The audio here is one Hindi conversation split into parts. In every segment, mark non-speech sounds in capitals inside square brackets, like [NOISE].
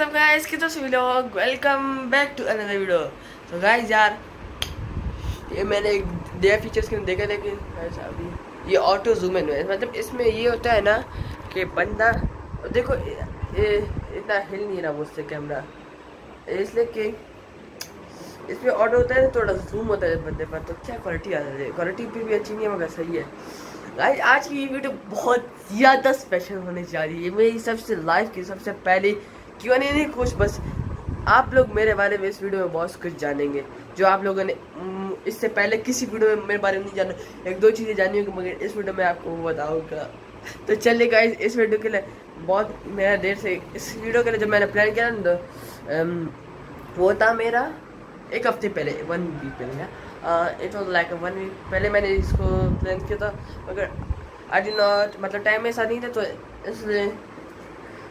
Guys vlog welcome back to another video तो गाइस यार ये मैंने एक फीचर्स के देखा लेकिन अभी ये ऑटो जूम इन मतलब इसमें ये होता है ना कि बंदा देखो ये इतना हिल नहीं रहा मुझसे कैमरा इसलिए कि इसमें ऑटो होता है थोड़ा जूम होता है बंदे पर तो क्या क्वालिटी आ रही? है क्वालिटी भी, भी अच्छी नहीं है मगर सही है। गाइस आज की ये वीडियो बहुत ज़्यादा स्पेशल होने जा रही है। मेरी सबसे लाइफ की सबसे पहली क्यों नहीं, नहीं कुछ बस आप लोग मेरे बारे में इस वीडियो में बहुत कुछ जानेंगे जो आप लोगों ने इससे पहले किसी वीडियो में मेरे बारे में नहीं जाना। एक दो चीज़ें जानी होगी मगर इस वीडियो में आपको वो बताऊँगा। तो चलिए गाइस इस वीडियो के लिए बहुत मेरा देर से इस वीडियो के लिए जब मैंने प्लान किया ना तो वो था मेरा एक हफ़्ते पहले वन वीक पहले it was like one week पहले मैंने इसको प्लान किया था मगर आई डी नॉट मतलब टाइम ऐसा नहीं था तो इसलिए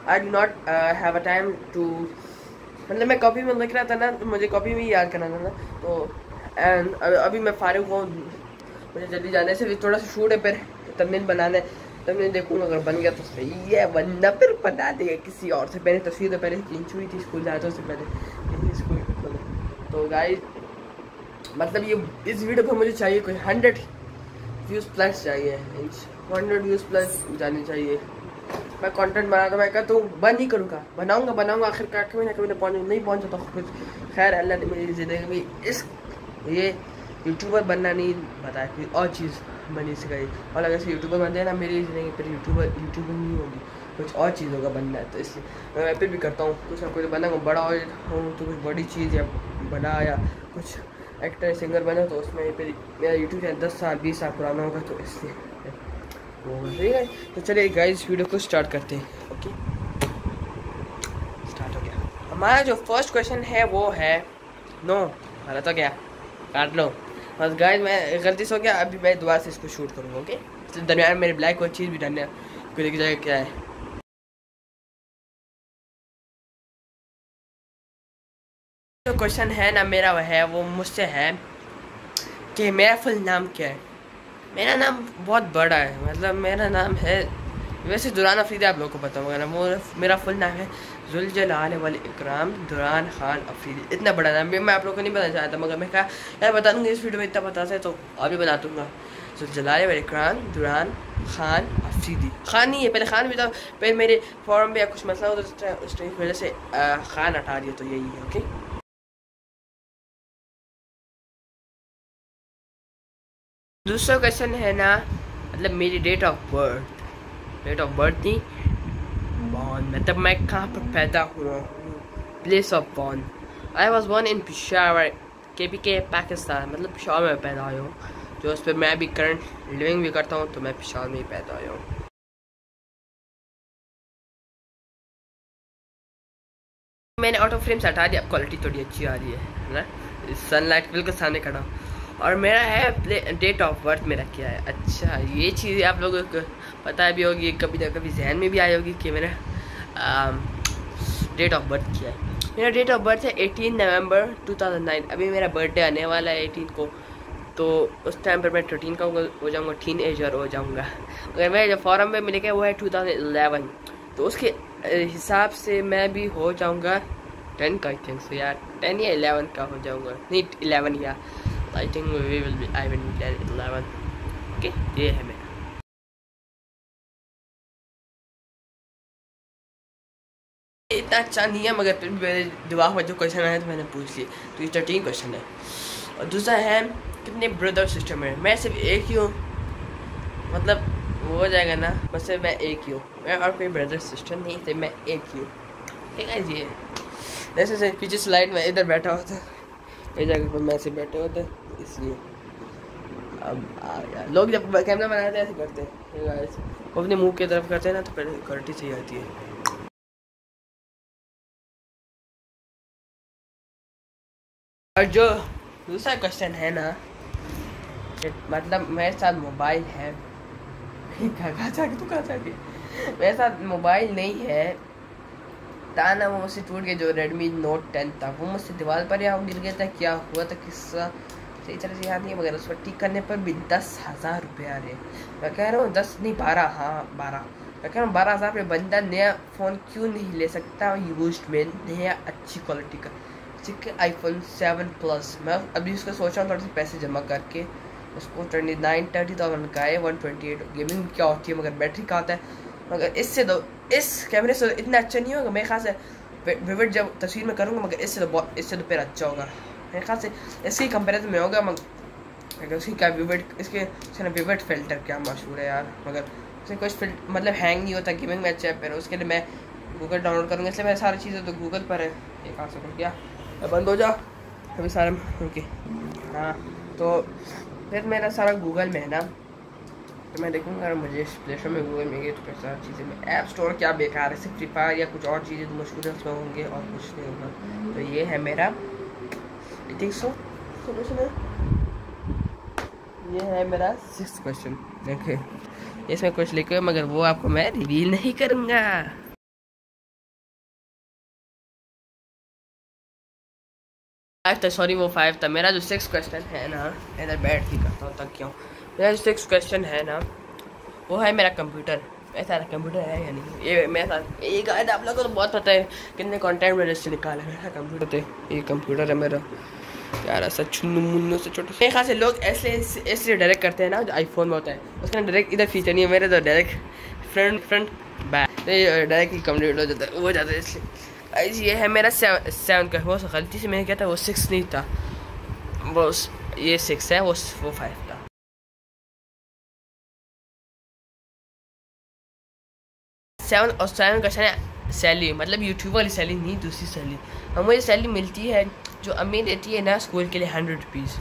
I did not have a time to मतलब मैं कॉपी में लिख रहा था ना तो मुझे कॉपी में ही याद करना था ना तो एंड अभी मैं फारिग हूँ, मुझे जल्दी जाने से भी थोड़ा सा शूट है, फिर तमिल बनाना तब मैं देखूँगा, अगर बन गया तो सही है, वरना फिर बना देगा किसी और से, पहले तस्वीर तो पहले खींच हुई थी स्कूल जाते उससे पहले स्कूल तो गाइस मतलब ये, इस वीडियो पर मुझे चाहिए कोई हंड्रेड व्यूज़ प्लस चाहिए हंड्रेड व्यूज़ प्लस जानी चाहिए। मैं कंटेंट बना तो मैं कहता हूँ बंद ही करूँगा। बनाऊँगा बनाऊँगा, आखिर का कभी ना कभी ना पहुँच? नहीं पहुँचा तो कुछ खैर, अल्लाह ने मेरी ज़िंदगी में इस, ये यूट्यूबर बनना नहीं बताया, कोई और चीज़ बनी सिखाई। और अगर से यूट्यूबर बनते हैं ना, मेरी ज़िंदगी फिर यूट्यूबर यूट्यूबर नहीं होगी, कुछ और चीज़ होगा बनना है। तो इसलिए मैं फिर भी करता हूँ, कुछ ना कुछ बनाऊँगा बड़ा हूँ तो कुछ बड़ी चीज़ या बना या कुछ एक्टर सिंगर बना तो उसमें फिर मेरा यूट्यूब चैनल दस साल, बीस साल पुराना होगा तो इसलिए। तो चलिए गाइस वीडियो को स्टार्ट करते हैं। ओके स्टार्ट हो गया। हमारा जो फ़र्स्ट क्वेश्चन है, वो है नो गलत तो गया। काट लो। बस गाइस मैं गलती से हो गया, अभी मैं दोबारा से इसको शूट करूँगा ओके तो दरमियान मेरे ब्लैक और चीज़ भी डालने को देखी जाएगा क्या है? जो क्वेश्चन है ना, मेरा वह है, वो मुझसे है कि मेरा फुल नाम क्या है? मेरा नाम बहुत बड़ा है मतलब मेरा नाम है, वैसे दुरान अफरीदी आप लोगों को पता होगा, ना वो मेरा फुल नाम है जुलजलाल वाल इकराम, दुरान खान अफरीदी, इतना बड़ा नाम भी मैं आप लोगों को नहीं बताना चाहता मगर मैं कहा, यार बता दूँगी इस वीडियो में इतना पता है तो और भी बता दूँगा। जुलजलाल वाल इकराम, दुरान खान अफरीदी। खान नहीं है, पहले खान भी था, फिर मेरे फॉर्म या कुछ मसला हो तो उस टाइम वजह से खान हटा दिया तो यही है ओके दूसरा क्वेश्चन है ना मतलब मेरी date of birth date of birth थी। बॉर्न मतलब मैं कहाँ पर पैदा हुआ हूँ। Place of born I was born in Peshawar K P K Pakistan मतलब पिशावर में पैदा हुआ हूँ। जो उस पर मैं अभी करंट लिविंग भी करता हूँ तो मैं पिशावर में ही पैदा हुआ हूँ। मैंने ऑटो फ्रेम से हटा दिया। अब क्वालिटी थोड़ी अच्छी आ रही है ना? सनलाइट बिल्कुल सामने खड़ा। और मेरा है डेट ऑफ़ बर्थ मेरा क्या है। अच्छा ये चीज़ आप लोगों को पता भी होगी, कभी ना कभी जहन में भी आई होगी कि मेरा डेट ऑफ़ बर्थ क्या है। मेरा डेट ऑफ़ बर्थ है 18 नवंबर 2009 अभी मेरा बर्थडे आने वाला है 18 को। तो उस टाइम पर मैं थर्टीन का हो जाऊँगा टीन एजर हो जाऊँगा। अगर मेरा जो फॉर्म में मिलेगा, वो है 2011 तो उसके हिसाब से मैं भी हो जाऊँगा टेन का आई थिंक सो यार। टेन या इलेवन का हो जाऊँगा। नहीं इलेवन या। Think we will be, I will be there at 11 okay ये है मेरा इतना अच्छा नहीं है, मगर फिर मेरे दिमाग में जो क्वेश्चन आया तो मैंने पूछ लिए तो ये थर्टीन क्वेश्चन है। और दूसरा है, कितने ब्रदर सिस्टर में मैं सिर्फ़ एक ही हूँ। मतलब वो हो जाएगा ना, बस सिर्फ़ मैं एक ही हूँ। मैं और कोई ब्रदर सिस्टर नहीं थे मैं एक ही हूँ। ठीक है जी। जैसे पीछे स्लाइड में इधर बैठा होता। है जगह पर मैं से बैठे होते, इसलिए। अब लोग जब कैमरा बनाते हैं, ऐसे करते हैं। वो अपने मुँह की तरफ़ करते हैं ना तो पहले क्वालिटी सही आती है। और जो दूसरा क्वेश्चन है ना मतलब मेरे साथ मोबाइल है। [LAUGHS] कहाँ जाके, तू कहाँ जाके? मेरे साथ मोबाइल नहीं है। था ना वो मुझसे टूट गया जो रेडमी नोट टेन था। वो मुझसे दीवार पर या गिर गया था। क्या हुआ था किस्सा? सही तरह से याद नहीं मगर पर ठीक करने पर भी दस हज़ार रुपये आ रहे मैं कह रहा हूँ, दस नहीं, बारह हाँ बारह। मैं कह रहा हूँ, बारह हज़ार पे बंदा नया फ़ोन क्यों नहीं ले सकता यूज़ में? नया, अच्छी क्वालिटी का। ठीक है आईफोन सेवन प्लस मैं अभी उसका सोच रहा हूँ, थोड़े से पैसे जमा करके। उसको ट्वेंटी नाइन थर्टी थाउज़ेंड का है वन ट्वेंटी एट गेमिंग क्या होती है, मगर बैटरी का आता है मगर इससे तो इस कैमरे से इतना अच्छा नहीं होगा, मेरे ख्याल से। विविड जब तस्वीर में करूँगा, मगर इससे तो बहुत, इससे तो फिर अच्छा होगा। मेरे ख्याल से इसकी कंपेरिजन में होगा मगर उसकी क्या विविड इसके इसका विविड फ़िल्टर क्या मशहूर है यार। मगर उससे कुछ फिल्ट मतलब हैंग नहीं होता गेमिंग में अच्छा है फिर उसके लिए मैं गूगल डाउनलोड करूँगा, इसलिए मैं सारी चीज़ें तो गूगल पर है। ये कहाँ से क्या? बंद हो जा। अभी सारे, ओके। हाँ तो फिर मेरा सारा गूगल में है ना। तो मैं देखूँगा, अगर मुझे प्ले स्टोर में गूगल में गए तो सारी चीज़ें में ऐप स्टोर क्या बेकार है, सिर्फ़ फ्री फायर या कुछ और चीज़ें तो मशहूर उसमें होंगे और कुछ नहीं होगा। तो ये है मेरा। आई थिंक सो सोल्यूशन है ये है मेरा सिक्स क्वेश्चन देखिए, इसमें कुछ लिखे मगर वो आपको मैं रिवील नहीं करूँगा। फाइव था सॉरी वो फाइव था। मेरा जो सिक्स क्वेश्चन है ना, इधर बैठ के करता हूँ तक क्यों? मेरा जो सिक्स क्वेश्चन है ना, वो है मेरा कंप्यूटर ऐसा कंप्यूटर है या नहीं? ये मेरे साथ, ये गाइड आप लोगों को तो बहुत पता है कितने कंटेंट मैंने इससे निकाला है। मेरा कंप्यूटर थे। ये कंप्यूटर है मेरा। यार ऐसा छुन्नू मुन्नू से छोटे मेरे ख्याल से लोग ऐसे ऐसे डायरेक्ट करते हैं ना, जो आईफोन में होता है। उसका डायरेक्ट इधर फीचर नहीं है, मेरे तो direct front front back direct complete हो जाता है वो जाता है इसलिए। ये है मेरा सेवन का वो गलती से मैंने क्या था, वो सिक्स नहीं था। वो ये सिक्स है, वो वो फाइव सेवन और सेवन का सैलरी मतलब यूट्यूब वाली सैलरी नहीं, दूसरी सैलरी हमें ये सैलरी मिलती है, जो अम्मी देती है ना स्कूल के लिए हंड्रेड रुपीज़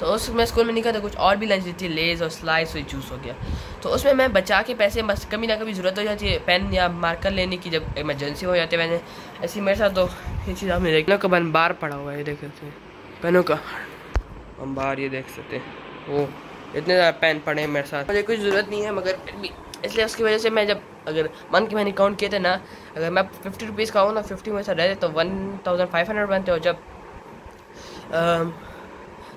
तो उसमें स्कूल में नहीं करता कुछ और भी लंच देती है लेज और स्लाइस और जूस हो गया। तो उसमें मैं बचा के पैसे, बस कभी ना कभी ज़रूरत हो जाती है पेन या मार्कर लेने की, जब इमरजेंसी हो जाती है, मैंने ऐसी मेरे साथ तो ये चीज़ आपने देखना का बार पड़ा हुआ है देख सकते हैं। पेनों का बार ये देख सकते हैं। वो इतने ज़्यादा पेन पड़े हैं मेरे साथ। मुझे कुछ ज़रूरत नहीं है, मगर इसलिए उसकी वजह से मैं जब अगर मन के मैंने काउंट किए थे ना, अगर मैं फिफ्टी रुपीज़ का हूँ ना फिफ्टी में से रह तो वन थाउज़ेंड फाइव हंड्रेड बनते हो। जब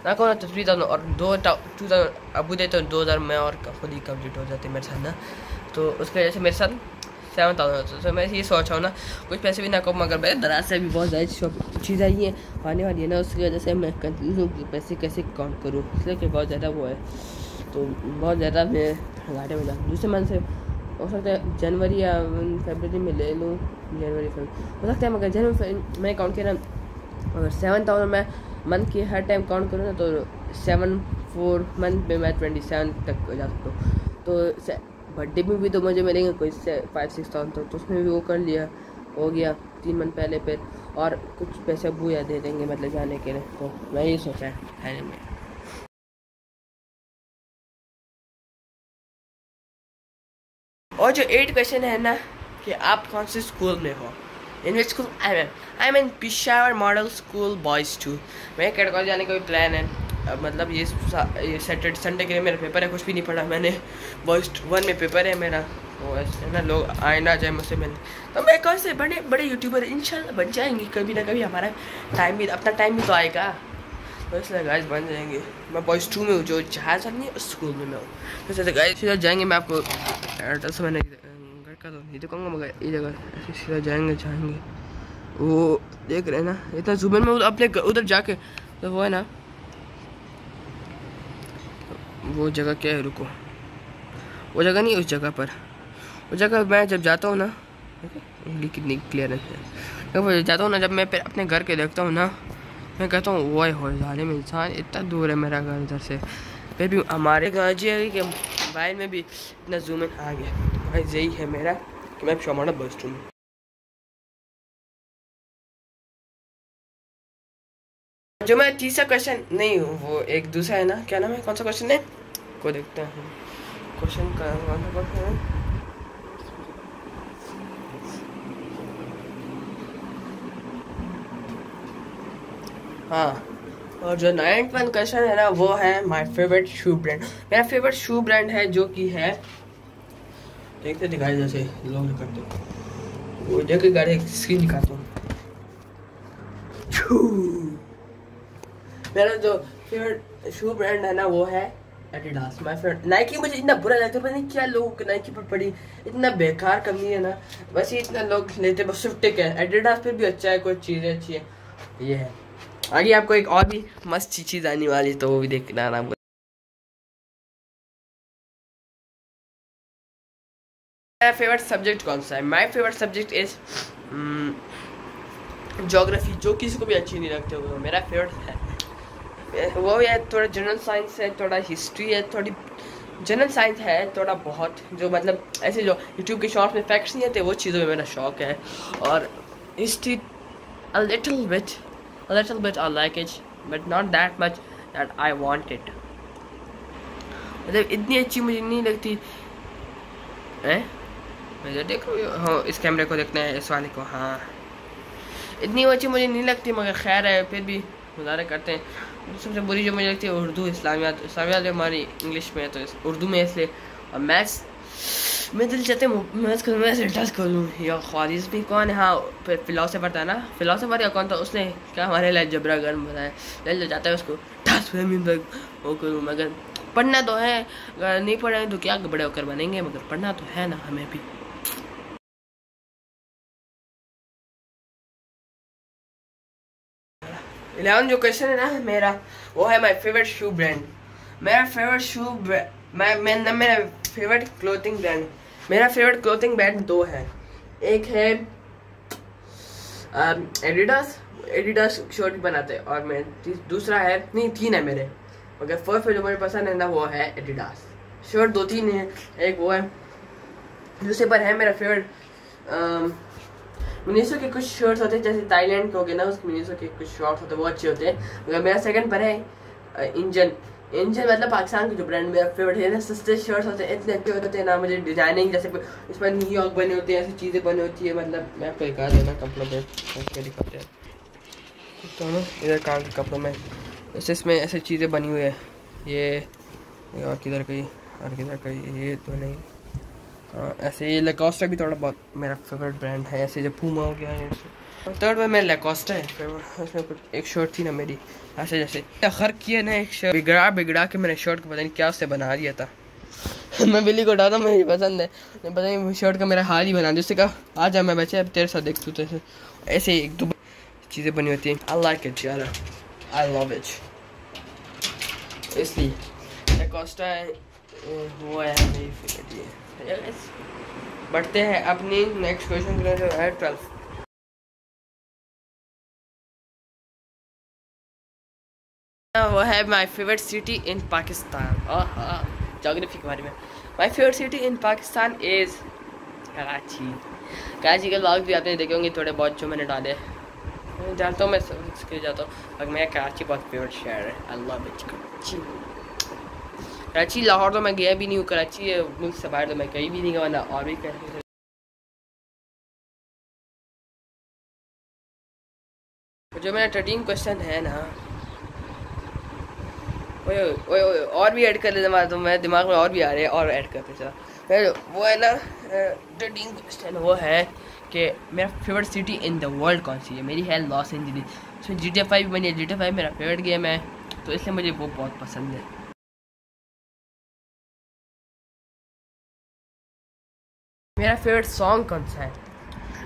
ना कहो ना तो थ्री थाउज़ेंड और दो टू थाउज़ेंड अबू दे तो दो हज़ार में और खुद ही कंप्लीट हो जाते मेरे साथ ना। तो उसकी वजह से मेरे साथ सेवन थाउज़ेंड होता तो मैं ये सोच रहा हूँ ना, कुछ पैसे भी ना कम मगर मेरे दराज से भी बहुत ज़्यादा चीज़ आई है आने वाली है ना, उसकी वजह से मैं कंफ्यूज हूँ कि पैसे कैसे काउंट करूँ, इसलिए कि बहुत ज़्यादा वो है। तो बहुत ज़्यादा मैं घाटे में जाऊँ दूसरे मन से, हो सकता है जनवरी या फरवरी में ले लूँ, जनवरी, फरवरी। हो सकता है मगर जनवरी मैं काउंट किया ना, अगर सेवन थाउज़ेंड मैं मंथ की हर टाइम काउंट करूँ ना तो सेवन फोर मंथ में मैं ट्वेंटी सेवन तक जा सकता हूँ। तो बर्थडे में भी तो मुझे मिलेंगे कोई फाइव सिक्स थाउज़ेंड तक तो उसमें भी वो कर लिया, हो गया तीन मंथ पहले फिर, और कुछ पैसे भूया दे देंगे मतलब जाने के लिए। तो मैं ये सोचा है में। और जो एट क्वेश्चन है ना, कि आप कौन से स्कूल में हो? In which school I am I am in Peshawar model school boys two मैं कैट कॉलेज जाने का भी प्लान है. अब मतलब ये ये सैटरडे संडे के लिए मेरा पेपर है, कुछ भी नहीं पढ़ा मैंने. बॉयज़ वन में पेपर है मेरा. वो है ना, लोग आए ना जाए मुझसे मिलने. तो मैं कौन से बड़े बड़े यूट्यूबर इंशाल्लाह बन जाएँगे. कभी ना कभी हमारा टाइम भी, अपना टाइम भी तो आएगा. तो इसलिए गाइस बन जाएँगे। मैं बॉयज़ टू में हूँ, जो जहाँ साल नहीं स्कूल में मैं हूँ। तो गाइस सीधा जाएँगे, मैं आपको एड्रेस मैंने का तो नहीं दिखाऊँगा, मगर ये जगह ऐसे सीधा जाएँगे जाएँगे। वो देख रहे हैं ना, इतना जुबन में अपने उधर जाके तो वो है ना, वो जगह क्या है, रुको। वो जगह नहीं उस जगह पर। वो जगह मैं जब जाता हूँ ना कितनी क्लियर है। जाता हूँ ना, जब मैं अपने घर के देखता हूँ ना मैं कहता हूँ, वो हो जाने में इंसान इतना दूर है मेरा घर इधर से। फिर भी हमारे घर जी है कि मोबाइल में भी इतना जूम आ गया। भाई, यही है मेरा कि मैं शमाना बस हूँ जो मैं तीसरा क्वेश्चन नहीं हूँ वो एक दूसरा है ना? क्या नाम है? कौन सा क्वेश्चन है? को देखते हैं। क्वेश्चन का कौन सा क्वेश्चन है? हाँ। और जो नाइन्थ वन क्वेश्चन है ना, वो है माय फेवरेट शू ब्रांड मेरा फेवरेट शू ब्रांड है जो कि है, देखते दिखाई जैसे लोग करते वो देख गाड़ी स्क्रीन दिखाता हूँ। मेरा जो फेवरेट शू ब्रांड है ना, वो है एडिडास माय फ्रेंड नाइकी मुझे इतना बुरा लगता है, पता नहीं क्या लोगों नाइकी पर पड़ी, इतना बेकार कमी है ना। बस इतना लोग लेते बस सिर्फ़ टिक है। एडिडास फिर भी अच्छा है, कोई चीज़ें अच्छी है। ये है। आगे आपको एक और भी मस्त चीज़ आने वाली तो वो भी देखना आराम मेरा फेवरेट सब्जेक्ट कौन सा है? My favourite subject is geography जो किसी को भी अच्छी नहीं लगती होगी मेरा फेवरेट है। वो है, थोड़ा जनरल साइंस है, थोड़ा हिस्ट्री है, थोड़ी जनरल साइंस है, थोड़ा बहुत, जो मतलब ऐसे जो यूट्यूब के शॉर्ट्स में फैक्ट्स नहीं आते, वो चीज़ों में मेरा शौक है। और history a little bit little bit I like it but not that much that I want it मतलब इतनी अच्छी मुझे नहीं लगती। है? मैं देख, हूँ, इस कैमरे को देखना है, इस वाले को हाँ। इतनी अच्छी मुझे नहीं लगती, मगर खैर है, फिर भी गुजारा करते हैं। सबसे बुरी जो मुझे लगती है, उर्दू इस्लामियात इस्लामियात हमारी इंग्लिश में है तो उर्दू में इसलिए। और मैथ्स मैं दिल चाहते मैथ्स करूँ मैं टच कर लूँ। या ख्वारिज भी कौन है? हाँ फिलोसफर था ना? फिलोसफर या कौन था? उसने क्या हमारे लिए जबरा गर्म बनाया? दिल जाता है उसको टच वो करूँ मगर पढ़ना तो है। अगर नहीं पढ़ेंगे तो क्या बड़े होकर बनेंगे? मगर पढ़ना तो है ना हमें भी। इलेवन जो क्वेश्चन है ना मेरा, वो है माय फेवरेट शू ब्रांड मेरा फेवरेट शू मैं मैं मेरा फेवरेट क्लोथिंग ब्रांड मेरा फेवरेट क्लोथिंग ब्रांड दो है। एक है एडिडास एडिडास शर्ट बनाते हैं और मैं, दूसरा है, नहीं, तीन है मेरे। मगर फ़र्स्ट जो मुझे पसंद है ना, वो है एडिडास शर्ट दो तीन है, एक वो है। दूसरे पर है मेरा फेवरेट मिनीसो के कुछ शर्ट्स होते हैं, जैसे थाईलैंड के हो गए ना, उसके मिनीसो के कुछ शॉर्ट्स होते हैं, वो अच्छे होते हैं। मगर मेरा सेकंड पर है इंजन इंजन मतलब पाकिस्तान के जो ब्रांड मेरा फेवरेट है ना सस्ते शर्ट्स होते हैं, इतने अच्छे होते हैं ना, मुझे डिज़ाइनिंग जैसे इसमें न्यूयॉर्क बने होते हैं, ऐसी चीज़ें बनी होती है मतलब मैं आपको दिखा देना कपड़ों में दिखाते हैं तो इधर काम के कपड़ों में जैसे इसमें ऐसी चीज़ें बनी हुई है। ये, और किधर कहीं और किधर कहीं ये तो नहीं। ऐसे ये लेकोस्टा भी थोड़ा बहुत मेरा फेवरेट ब्रांड है, ऐसे जो पूमा हो गया है थर्ड में मेरा लेकोस्टा है उसमें कुछ एक शर्ट थी ना मेरी, ऐसे जैसे। हर किया ना एक शर्ट बिगड़ा बिगड़ा के मैंने शर्ट को पता नहीं क्या उससे बना दिया था। [LAUGHS] मैं बिल्ली को उठाता मुझे पसंद है। पता नहीं शर्ट का मेरा हाल ही बना दिया। उससे कहा, आ जा, मैं बच्चे अब तेरे साथ देख तू तो ऐसे एक दो चीज़ें बनी होती हैं। आई लाइक इट यार। आई लव इट इसलिए लेकोस्टा है वो है, मेरी फेवरेट बढ़ते हैं अपनी नेक्स्ट क्वेश्चन जो है ट्वेल्थ वो है my favourite city in Pakistan geography के बारे में। My favourite city in Pakistan is Karachi Karachi के ब्लॉग भी आपने देखे होंगे थोड़े बहुत जो मैंने डाले। जानता हूँ मैं जाता हूँ मैं कराची बहुत फेवरेट शहर है। अल्लाह कराची कराची, लाहौर तो मैं गया भी नहीं हूँ, कराची मुल्क से बाहर तो मैं कहीं भी नहीं गया ना और भी कहीं जो मेरा थर्टीन क्वेश्चन है ना ओए ओए ओए और भी ऐड कर लेते तो मैं दिमाग में और भी आ रहे हैं, और ऐड करते चला फिर वो है ना थर्टीन क्वेश्चन वो है कि मेरा favourite city in the world कौन सी है? मेरी है Los Angeles G T five बनी है जी टी फाइव मेरा फेवरेट गेम है तो इसलिए मुझे वो बहुत पसंद है। मेरा फेवरेट सॉन्ग कौन सा है?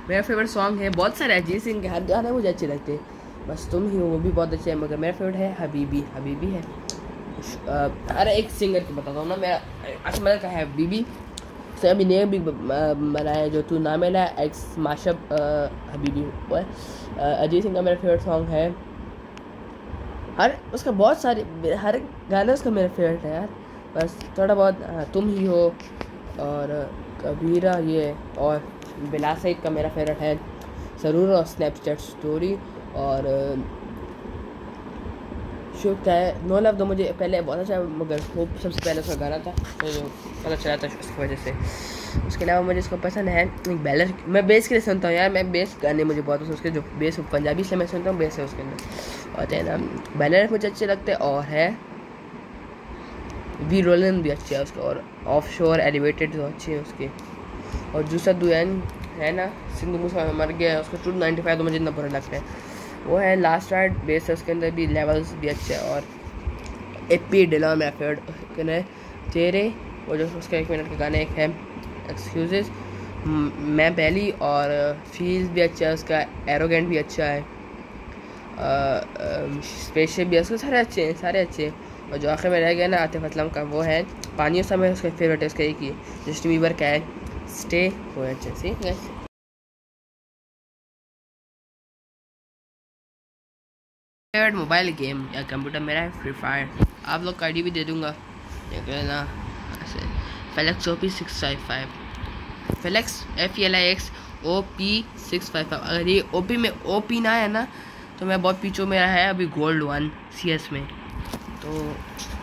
मेरा फेवरेट सॉन्ग है, बहुत सारे अजीत सिंह के हर गाने मुझे अच्छे लगते हैं। बस तुम ही हो, वो भी बहुत अच्छे हैं, मगर मेरा फेवरेट है हबीबी हबीबी है। अरे एक सिंगर की बताता हूँ ना, मेरा अजमल का है हबीबी से अभी नए भी बनाया जो तू नाम है एक्स माशब हबीबी है। अजीत सिंह का मेरा फेवरेट सॉन्ग है। हर, उसका बहुत सारे, हर गाना उसका मेरा फेवरेट है यार। बस थोड़ा बहुत तुम ही हो, और कबीरा, ये और बिला सईद का मेरा फेवरेट है सरूर और स्नैपचैट स्टोरी और, शुभ है नो लव तो मुझे पहले बहुत अच्छा मगर वो सबसे पहले उसका गाना था तो अच्छा लगा था उसकी वजह से। उसके अलावा मुझे इसको पसंद है एक बैलर मैं बेस के लिए सुनता हूँ यार, मैं बेस गाने मुझे बहुत पसंद उसके जो बेस पंजाबी से मैं सुनता हूँ बेस है उसके अंदर। और है ना बैलर मुझे अच्छे लगते हैं, और है वी रोलन भी अच्छे है उसका, और ऑफ़ शोर एलिवेटेड जो अच्छे हैं उसके। और दूसरा दुएन है ना, सिंधु मूसा मर गया है, उसका टू नाइन्टी फाइव तो मुझे इतना बुरा लगता है। वो है लास्ट राइड बेस है, उसके अंदर भी लेवल्स भी अच्छे हैं, और एपी डिला है तेरे, वो जो उसका एक मिनट के गाने एक है एक्सक्यूजेस मैं पहली, और फील भी अच्छा है, उसका एरोगेंट भी अच्छा है। स्पेशल भी है, उसके सारे अच्छे हैं, सारे अच्छे हैं। और जो आखिर में रह गया ना आतिफ असलम का, वो है पानियों समय उसका फेवरेट है उसका एक ही जस्टिन बीबर का है। स्टे है अच्छे से फेवरेट मोबाइल गेम या कंप्यूटर मेरा है फ्री फायर आप लोग का आई भी दे दूँगा। लेना ऐसे flix O P six five five flix F L I X O P six five five अगर ये ओ पी में ओ पी ना है ना तो मैं बहुत पीछे मेरा है, अभी गोल्ड वन सी एस में. तो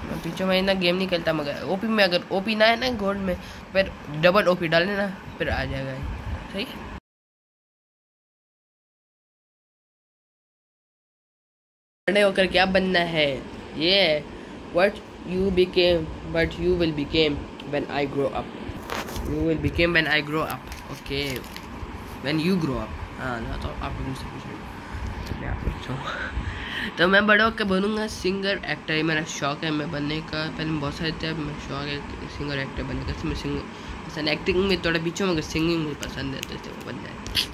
मैं पीछे में इतना गेम नहीं खेलता, मगर ओ पी में अगर ओ पी ना है ना गोल्ड में, फिर डबल ओ पी डालने ना फिर आ जाएगा सही बड़े होकर क्या बनना है ये what you became but you will became when I grow up. You will become when I grow up. Okay. When you grow up. हाँ ना तो आप मुझसे पूछ मैं आप पूछूँ तो मैं बड़ा होकर बनूँगा सिंगर एक्टर ये मेरा शौक है, मैं बनने का, पहले बहुत सारे थे मैं शौक है सिंगर एक्टर बनने का मैं सिंगर पसंद एक्टिंग में थोड़ा पीछे मगर सिंगिंग मुझे पसंद है तो इसलिए वो बन जाए।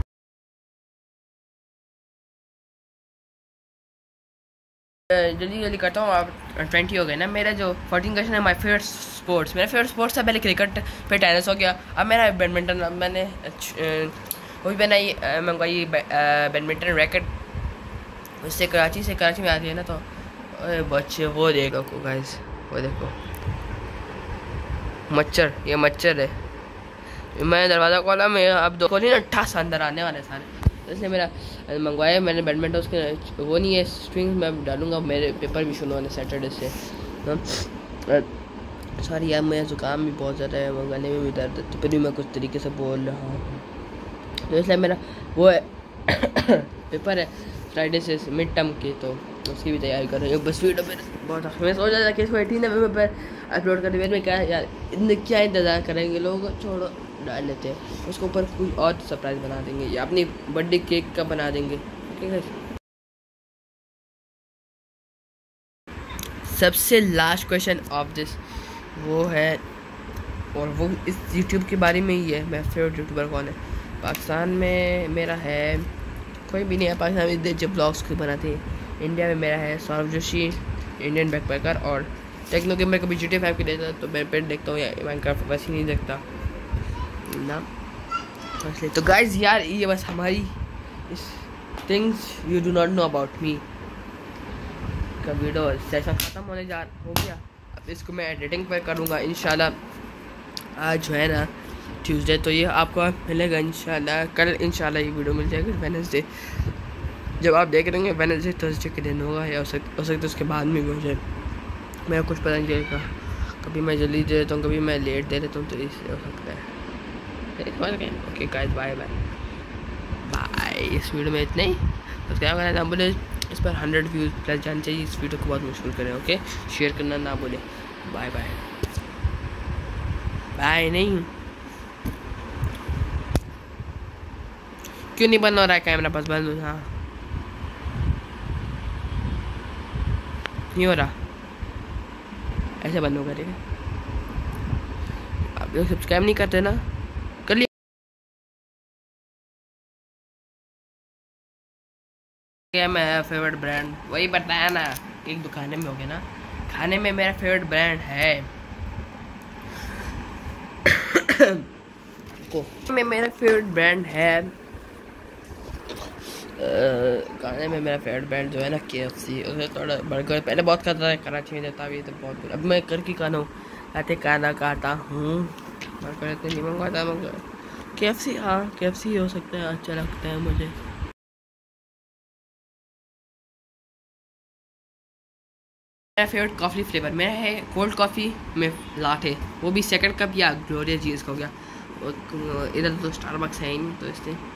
जल्दी जल्दी करता हूँ, आप ट्वेंटी हो गए ना, मेरा जो फोर्टीन क्वेश्चन है माई फेवरेट स्पोर्ट्स मेरा फेवरेट स्पोर्ट्स था, पहले क्रिकेट फिर टेनिस हो गया, अब मेरा बैडमिंटन मैंने वो भी बनाई मंगवाई बैडमिंटन रैकेट उससे कराची से कराची में आती है ना तो अरे बच्चे, वो देखो को गाइस वो देखो। मच्छर, ये मच्छर है। मैंने दरवाज़ा खोला मैं अब दो खोली ना, ठस अंदर आने वाले सारे। इसलिए मेरा मंगवाया मैंने बैडमिंटन, उसके वो नहीं है स्ट्रिंग मैं डालूँगा, मेरे पेपर भी शुरू होने सैटरडे से। सॉरी यार, मेरा ज़ुकाम भी बहुत ज़्यादा है मंगाने में भी दर्द तो फिर भी मैं कुछ तरीके से बोल रहा हूँ। तो इसलिए मेरा वो है [COUGHS] पेपर है। फ्राइडे से मिड टर्म की तो उसकी भी तैयारी कर रही हूँ। बस वीडियो फिर बहुत मैं सोच रहा था कि इसको एटीन नवंबर पर अपलोड कर फिर मैं क्या यार, इतने क्या इंतज़ार करेंगे लोग? छोड़ो, डाल लेते हैं। उसके ऊपर कोई और सरप्राइज़ बना देंगे। या अपनी बर्थडे केक का बना देंगे। ठीक है सबसे लास्ट क्वेश्चन ऑफ़ दिस वो है, और वो इस यूट्यूब के बारे में ही है। मेरा फेवरेट यूट्यूबर कौन है? पाकिस्तान में मेरा है कोई भी नहीं है, पाकिस्तान में जो ब्लॉग्स कोई बनाते हैं? इंडिया में मेरा है सौरभ जोशी इंडियन बैकपैकर और टेक्नो मैं कभी जी टी फाइव की देता तो मैं पेट देखता हूँ, या माइनक्राफ्ट वैसे नहीं देखता। ना। इसलिए तो गाइज़ यार, ये बस हमारी इस things you do not know about me का वीडियो सेशन ख़त्म होने जा, हो गया। अब इसको मैं एडिटिंग पर करूँगा इन आज जो है ना ट्यूसडे तो ये आपको मिलेगा इन कल इन ये वीडियो मिल जाएगी वेनसडे जब आप देख रहे हैं वेनसडे थर्सडे के दिन होगा या हो सकता हो सकता उसके बाद में भी हो जाए। मैं कुछ पता नहीं चलेगा कभी मैं जल्दी दे देता हूँ, कभी मैं लेट दे देता हूँ तो इसलिए हो सकता है। Okay guys bye bye bye इस वीडियो में इतना ही। क्या करना ना बोले इस पर हंड्रेड व्यूज़ प्लस जाना चाहिए। इस वीडियो को बहुत मशहूर करें ओके शेयर करना ना बोले बाय बाय बाय नहीं। क्यों नहीं बंद हो रहा है कैमरा? बस बंद हाँ नहीं हो रहा। ऐसे बंद है आप लोग सब्सक्राइब नहीं करते ना? क्या मेरा फेवरेट ब्रांड वही बताया ना एक दुकाने में हो गया ना। खाने में मेरा फेवरेट ब्रांड है। [COUGHS] में मेरा फेवरेट ब्रांड है। खाने में मेरा फेवरेट ब्रांड जो है ना के एफ़ सी उसे थोड़ा बर्गर पहले बहुत खाता है कराची में जाता भी तो बहुत अब मैं कर की खाना हूँ खाते खाना खाता हूँ। बर्गर इतने नहीं मंगवाता मगर के एफ़ सी हाँ के एफ़ सी हो सकता है अच्छा लगता है मुझे। मेरा फेवरेट कॉफ़ी फ्लेवर मेरा है कोल्ड कॉफ़ी में लाटे वो भी सेकंड कप या ग्लोरिया चीज़ का हो गया। इधर तो स्टारबक्स है ही नहीं तो इसलिए।